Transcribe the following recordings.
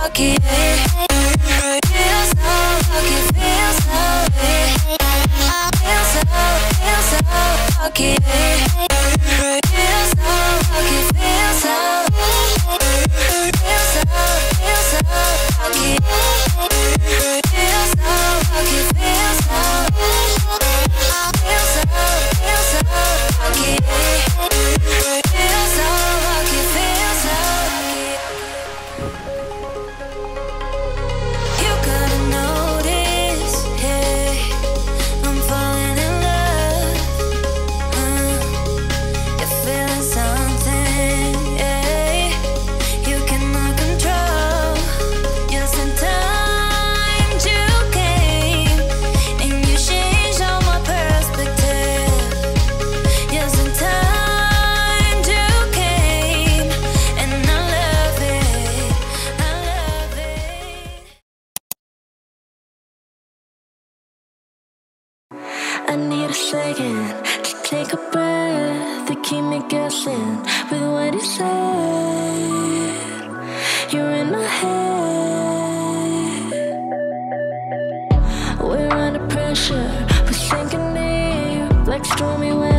lucky. Feel so lucky, feel so lucky. I feel so, feel so lucky. Feel so lucky, feel so. Feel so, feel so I need a second to take a breath to keep me guessing with what you said. You're in my head. We're under pressure, we're sinking deep like stormy weather.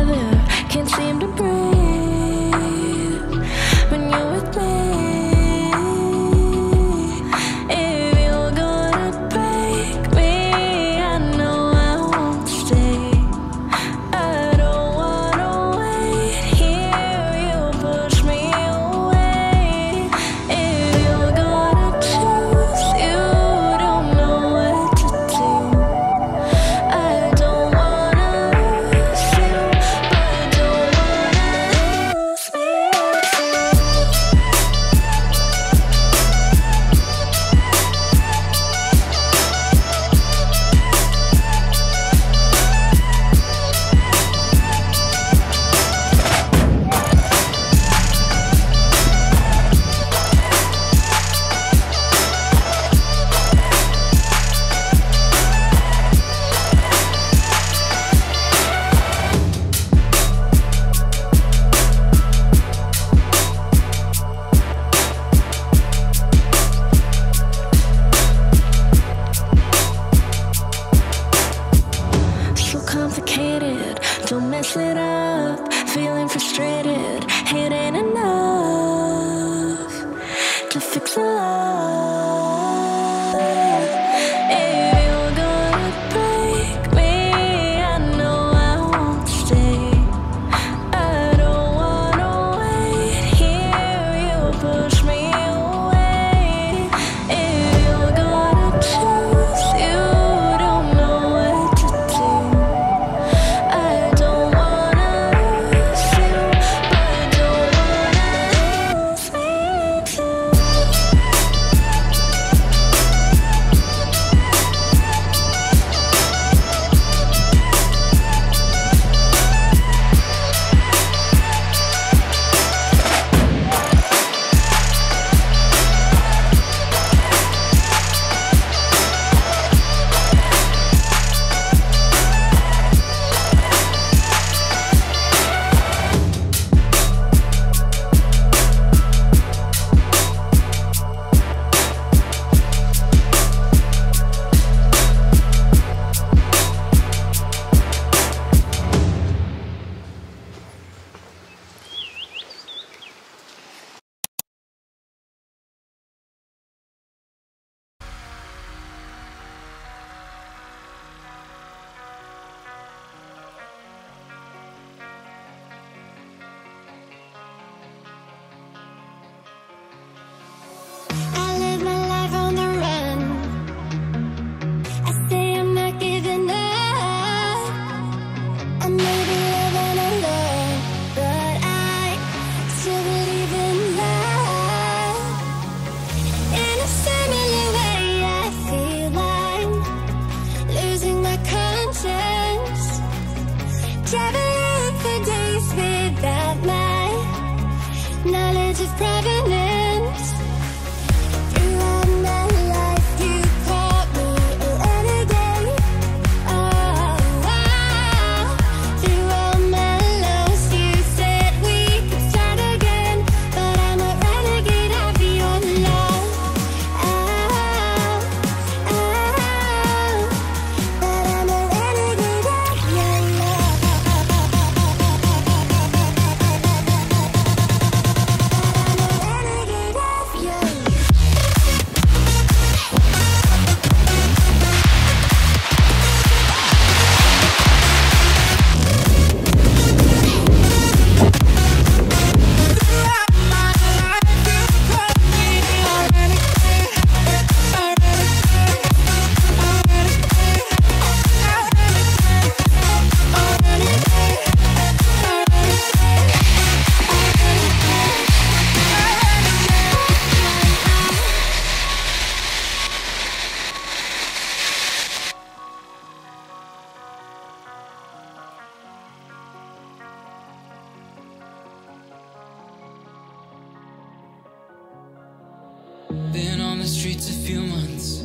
Streets a few months.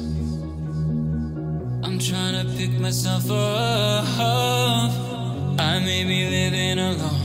I'm trying to pick myself up. I may be living alone,